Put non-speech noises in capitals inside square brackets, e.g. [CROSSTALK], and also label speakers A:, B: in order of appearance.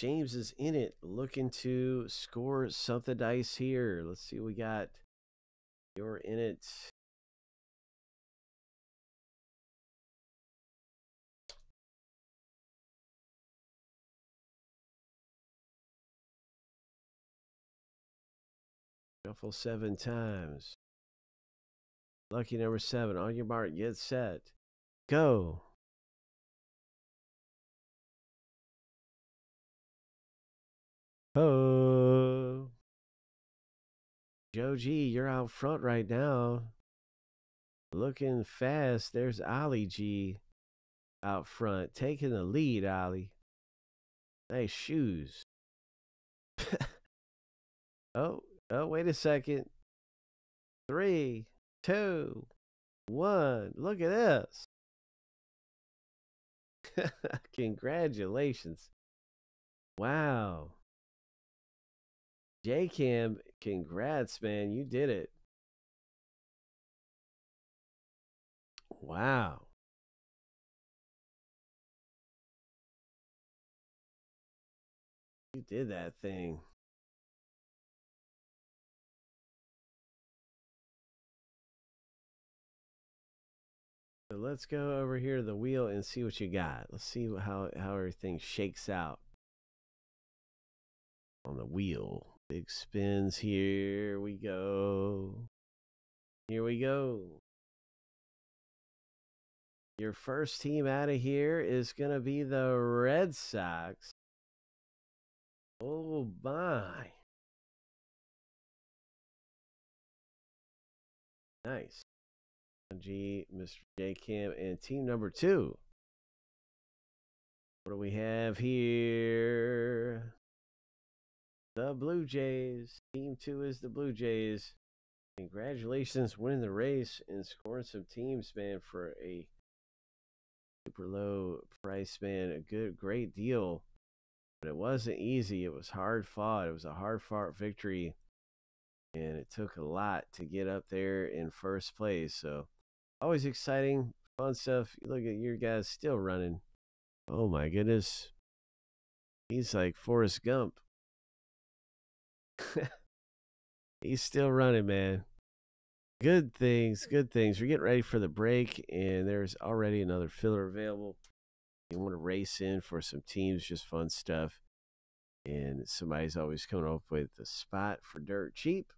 A: James is in it, looking to score something dice here. Let's see what we got. You're in it. Shuffle seven times. Lucky number seven. On your mark, get set. Go. Oh. Joe G, you're out front right now. Looking fast. There's Ollie G out front, taking the lead, Ollie. Nice shoes. [LAUGHS] oh, oh, wait a second. Three, two, one. Look at this. [LAUGHS] Congratulations. Wow. J Cam, congrats, man. You did it. Wow. You did that thing. So let's go over here to the wheel and see what you got. Let's see how, how everything shakes out on the wheel. Big spins. Here we go. Here we go. Your first team out of here is going to be the Red Sox. Oh, my. Nice. G, Mr. J Cam, and team number two. What do we have here? Blue Jays. Team two is the Blue Jays. Congratulations winning the race and scoring some teams, man, for a super low price, man. A good, great deal. But it wasn't easy. It was hard fought. It was a hard fought victory. And it took a lot to get up there in first place. So always exciting, fun stuff. Look at your guys still running. Oh my goodness. He's like Forrest Gump. [LAUGHS] He's still running, man. Good things, good things. We're getting ready for the break, and there's already another filler available. You want to race in for some teams, just fun stuff. And somebody's always coming up with a spot for dirt cheap.